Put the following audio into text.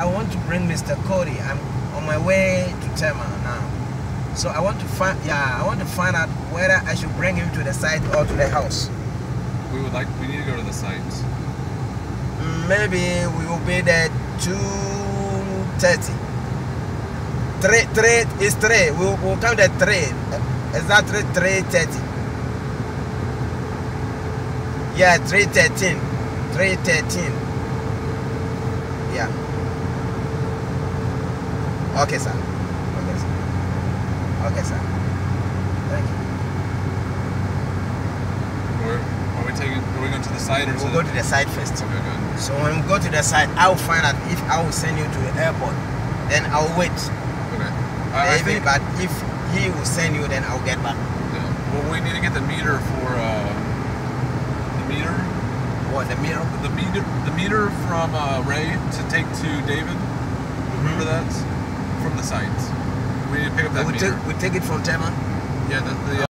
I want to bring Mr. Cody. I'm on my way to Tema now. So I want to find, yeah, I want to find out whether I should bring him to the site or to the house. We would like, we need to go to the site. Maybe we will be there 2.30. Three, three is three. We'll, we'll come at three. Exactly 3.30. Yeah, 3.13. 3.13. Yeah. Okay, sir. Okay, sir. Okay, sir. Thank you. Where, are we taking, are we going to the side or We'll go to the side first. Okay, good. So when we go to the side, I'll find out if I will send you to the airport. Then I'll wait. Okay. I, I think, but if he will send you, then I'll get back. yeah. well, we need to get the meter for, uh, the meter, What the mirror? the meter, the meter from, uh, Ray to take to David. Remember that? From the site. We need to pick up that We meter. take we take it from Tema. yeah, the, the